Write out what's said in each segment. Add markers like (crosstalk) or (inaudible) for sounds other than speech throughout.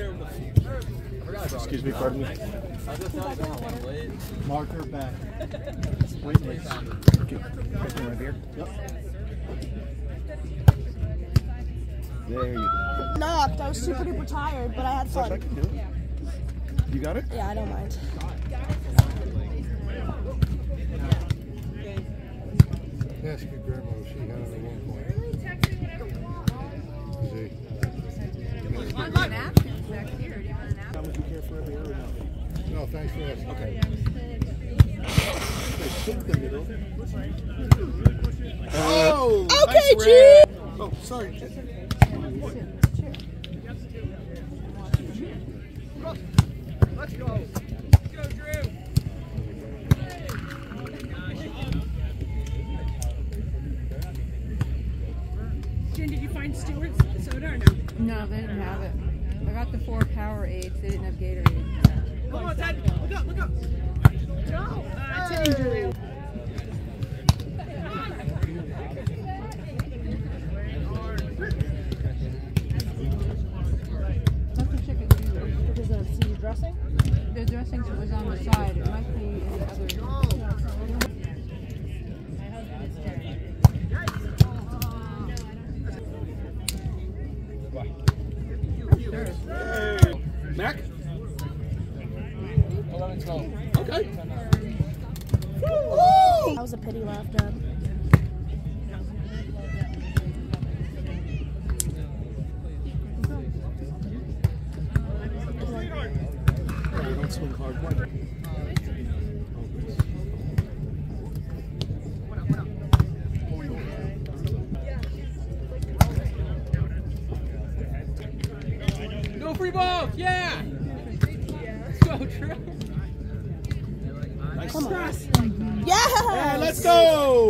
care of the. Excuse me, pardon me. I was just telling you, I'm late. Marker back. Wait, wait. Okay. Right here. Yep. There you go. Knocked. I was super duper tired, but I had fun. can do it. You got it? Yeah, I don't mind. Oh! Okay, nice G. Oh, sorry. Let's go. Let's go, Drew. Jen, did you find Stewart's soda or no? No, they didn't have it. I got the four Powerades. They didn't have Gatorade. Come on, Ted. Look up, look up. No. Uh, Ted and Julia. Dressing? The dressing was on the side. It might be in the other. Mac? 11, 12. Okay. That was a pity laugh, Dad. Oh, don't hard. Uh, no free balls! Yeah! (laughs) So true. Nice. Come on. Yes! Yeah, let's go!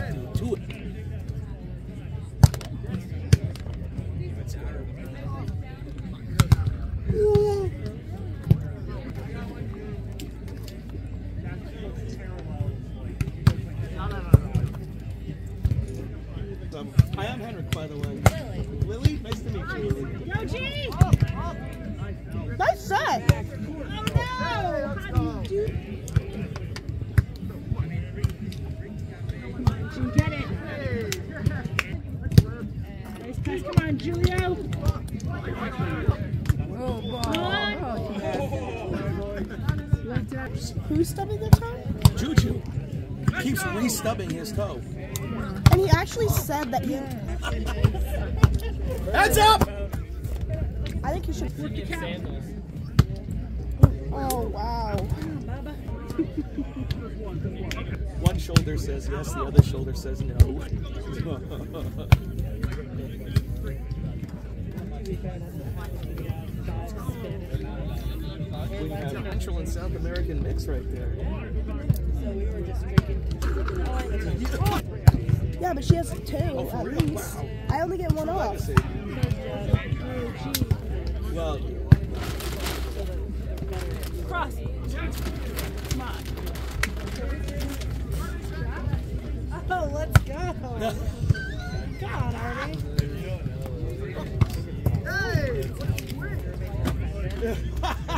Um, I am Henrik, by the way. Lily? Nice to meet you, Lily. Yo, G! Nice set. G, get it. Nice pass. Come on, Julio. Oh, ball. Oh. Who's stubbing their toe? Juju keeps re-stubbing his toe. And he actually said that he. Heads up! I think he should. Oh wow. (laughs) One shoulder says yes, the other shoulder says no. (laughs) we have Central and South American mix right there. Yeah, but she has two Oh, at real? least. Wow. I only get one off. Well, Cross. Come on. Oh, let's go. God, Artie. They're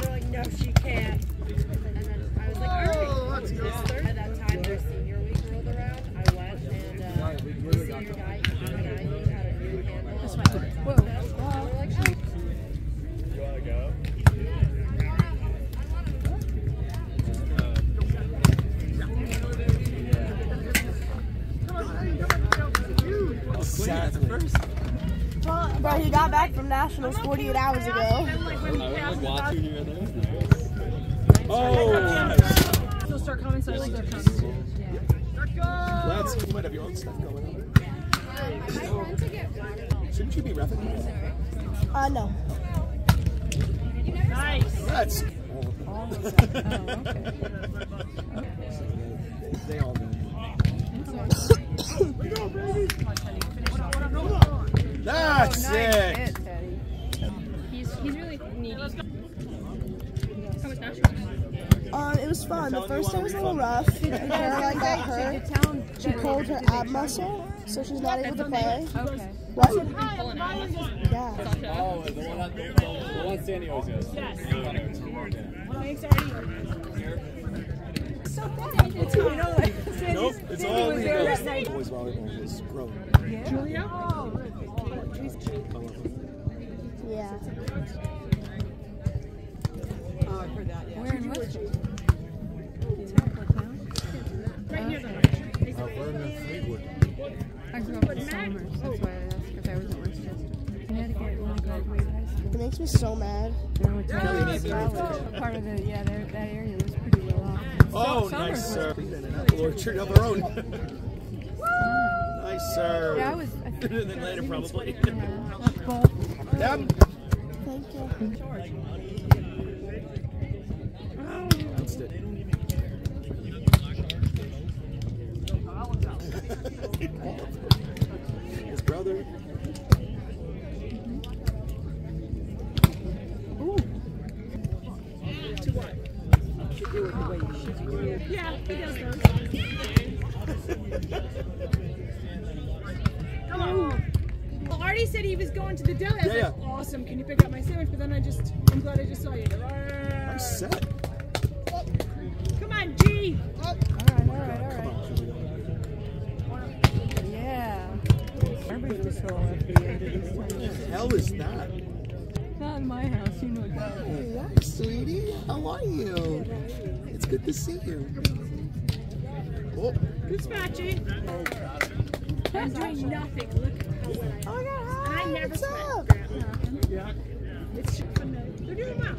like, no, she can't. And then I was like, all right. At that Bro, he got back from nationals 48 hours ago. Oh, They'll start coming, so I think they're coming. That's you might have your own stuff going on. Shouldn't you be it? Uh, no. That's. All of that. Oh, okay. They all do. That's it. Was fun. The first day was a little rough. Caroline got hurt. Tell him She pulled her ab muscle, so she's not able to play. Okay. What? Yeah. Oh, the one, the one Sandy always goes. Nope, it's all was legal. there. Boys volleyball was growing. Julia? Yeah. Where in Westchester? Right near the How Vernon Fleetwood. I grew up in Somers. That's why I asked because I was in Westchester. Connecticut when I graduated high school. It makes me so mad. And I went to Kelly needs to. Part of the, yeah, there, that area was pretty well off. Oh, So- nice, sir. was- An apple orchard of our own. nice, sir. Yeah, I was. I think, and then later, probably. yeah, uh, both. Yep. Thank you. That's it. His brother. Yeah, he does those. Hello. Well, Artie said he was going to the deli. I was Yeah, like, awesome. Can you pick up my sandwich? But then I just, I'm glad I just saw you. I'm set. Come on, G. All right, all right, all Come right. on, Julia. Yeah. Garbage patrol at the end of this What time. the hell is that? Not in my house, you know that. Oh, hi, sweetie. How are you? It's good to see you. Oh, Dispatchy. I'm doing nothing. Look how wet I am. Oh god, hi. I never What's sweat. up? Grandma. It's just fun. though. They're doing well.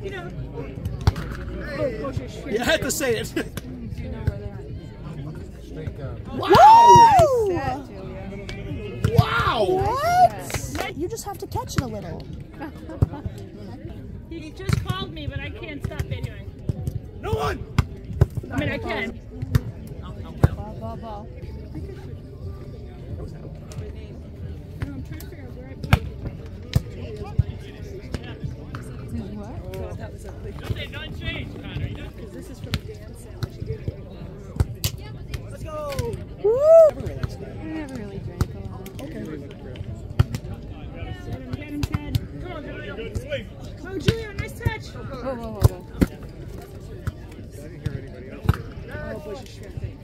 You know. Oh, kosher shrimp. yeah, I had to say it. Mm, do you You just have to catch it a little. (laughs) He just called me, but I can't stop anyway. No one. I mean, I can. Ball, ball, ball. No, I'm trying to figure out where I put it. Is what? Oh, that was a big Because this is from Dan sandwich. He gave me. Let's go. Woo! I never really drank a lot. Get him, get him, Ted. Come on, Julio. Nice touch. Whoa, whoa, whoa, whoa. I didn't hear anybody else. Oh, bush is shrimping.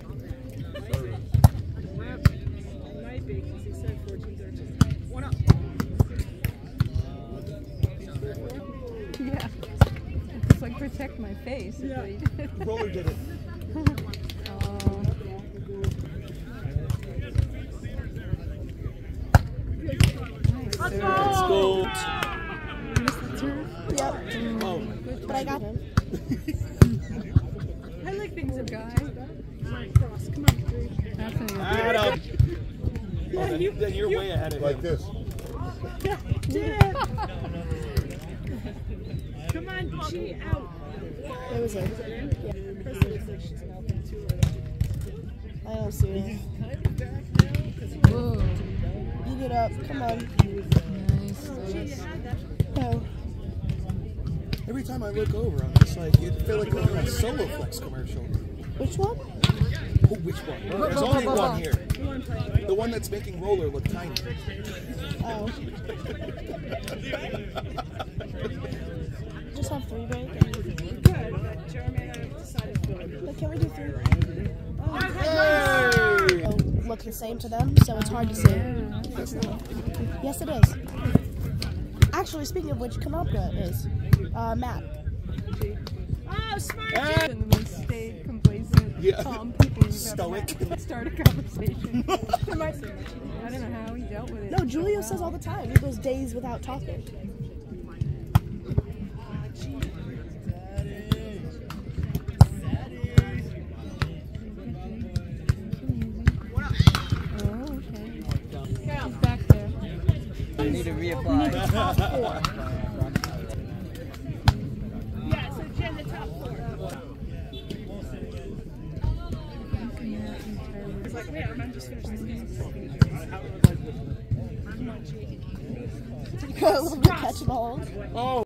Might be, because he said 14, 13. One up. Yeah. It's like protect my face. is what he did. Roller did it. Yeah, Oh, then, you, then you're way ahead of Like him. this. did it. Come on, G out. It was in. Kristen looks like she's melting too. I don't see it. Whoa. Eat it up. Come on. Nice. Gee, you Lewis. had that. No. Every time I look over, I'm just like, you feel like we're in a Solo Flex commercial. Which one? Oh, which one? There's only one here. The one that's making Roller look tiny. Oh. Just have three break. Good, but Jeremy and I decided to But can we do three? Hey! Oh, look the same to them, so it's hard to see. Yes, it is. Actually, speaking of which, Konopka is. Uh, Matt. Oh, smart. And the most staid, complacent, Yeah. (laughs) calm you've Stoic. (laughs) Start a conversation. (laughs) I don't know how he dealt with it. No, Julio says all the time. He goes days without talking. Oh, okay. He's back there. I need to reapply. (laughs) like, wait, I'm just finished this game. (laughs) a little bit catch hold. Oh!